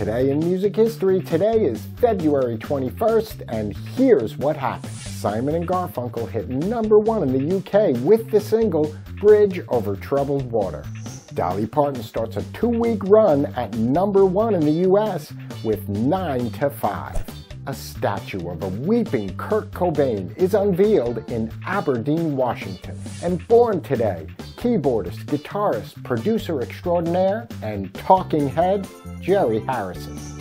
Today in music history, today is February 21st, and here's what happened. Simon and Garfunkel hit number one in the UK with the single Bridge Over Troubled Water. Dolly Parton starts a two-week run at number one in the US with 9 to 5. A statue of a weeping Kurt Cobain is unveiled in Aberdeen, Washington. And born today, keyboardist, guitarist, producer extraordinaire, and talking head, Jerry Harrison.